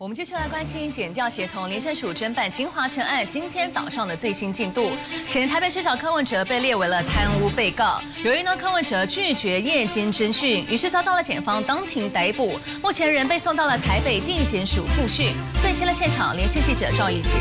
我们继续来关心检调协同廉政署侦办金华城案今天早上的最新进度。前台北市长柯文哲被列为了贪污被告，由于呢柯文哲拒绝夜间侦讯，于是遭到了检方当庭逮捕，目前人被送到了台北地检署复讯。最新的现场连线记者赵一杰。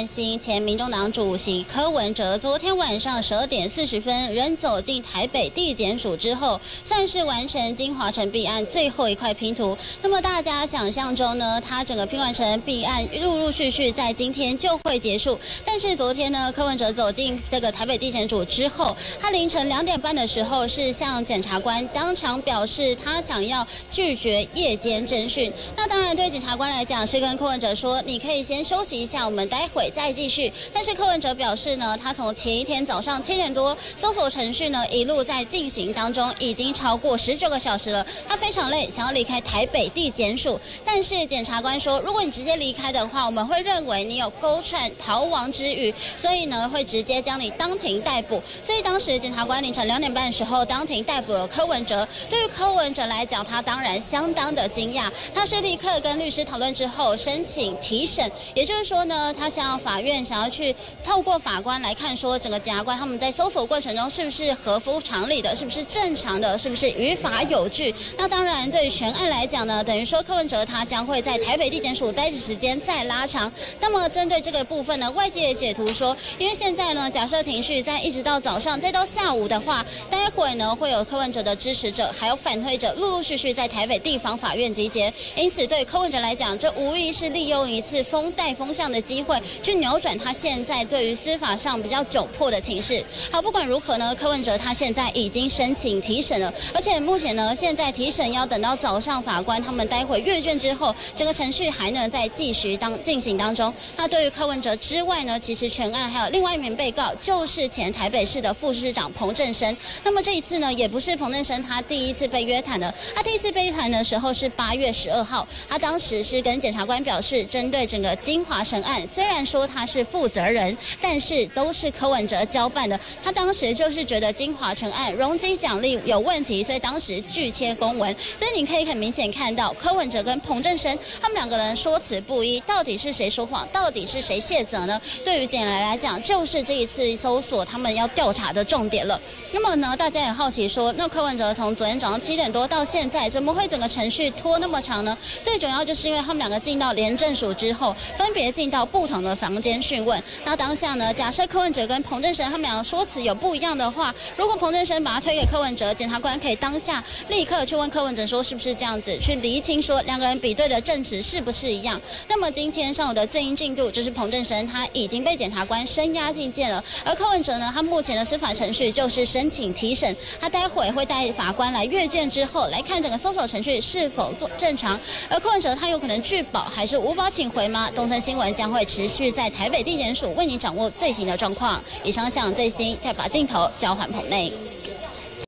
关心前民众党主席柯文哲昨天晚上十二点四十分，人走进台北地检署之后，算是完成金华城弊案最后一块拼图。那么大家想象中呢，他整个拼完成弊案，陆陆续续在今天就会结束。但是昨天呢，柯文哲走进这个台北地检署之后，他凌晨两点半的时候是向检察官当场表示，他想要拒绝夜间侦讯。那当然对检察官来讲，是跟柯文哲说，你可以先休息一下，我们待会。再继续，但是柯文哲表示呢，他从前一天早上七点多搜索程序呢一路在进行当中，已经超过十九个小时了。他非常累，想要离开台北地检署，但是检察官说，如果你直接离开的话，我们会认为你有勾串逃亡之余，所以呢会直接将你当庭逮捕。所以当时检察官凌晨两点半的时候当庭逮捕了柯文哲。对于柯文哲来讲，他当然相当的惊讶，他是立刻跟律师讨论之后申请提审，也就是说呢，他想要。法院想要去透过法官来看，说整个检察官他们在搜索过程中是不是合乎常理的，是不是正常的，是不是于法有据？那当然，对于全案来讲呢，等于说柯文哲他将会在台北地检署待的时间再拉长。那么针对这个部分呢，外界也解读说，因为现在呢，假设庭序在一直到早上再到下午的话，待会呢会有柯文哲的支持者还有反对者陆陆续续在台北地方法院集结，因此对柯文哲来讲，这无疑是利用一次风带风向的机会。去扭转他现在对于司法上比较窘迫的情势。好，不管如何呢，柯文哲他现在已经申请提审了，而且目前呢，现在提审要等到早上法官他们待会阅卷之后，整个程序还能再继续当进行当中。那对于柯文哲之外呢，其实全案还有另外一名被告，就是前台北市的副市长彭振生。那么这一次呢，也不是彭振生他第一次被约谈的，他第一次被约谈的时候是八月十二号，他当时是跟检察官表示，针对整个金华城案，虽然说。说他是负责人，但是都是柯文哲交办的。他当时就是觉得金华城案容积奖励有问题，所以当时拒签公文。所以你可以很明显看到，柯文哲跟彭振生他们两个人说辞不一，到底是谁说谎，到底是谁卸责呢？对于检来来讲，就是这一次搜索他们要调查的重点了。那么呢，大家也好奇说，那柯文哲从昨天早上七点多到现在，怎么会整个程序拖那么长呢？最主要就是因为他们两个进到廉政署之后，分别进到不同的房。间讯问，那当下呢？假设柯文哲跟彭振生他们两个说辞有不一样的话，如果彭振生把他推给柯文哲，检察官可以当下立刻去问柯文哲说是不是这样子，去厘清说两个人比对的证词是不是一样。那么今天上午的最新进度就是彭振生他已经被检察官声押进监了，而柯文哲呢，他目前的司法程序就是申请提审，他待会会带法官来阅卷之后来看整个搜索程序是否做正常。而柯文哲他有可能拒保还是无保请回吗？东森新闻将会持续在。台北地检署为您掌握最新的状况。以上向最新，再把镜头交还棚内。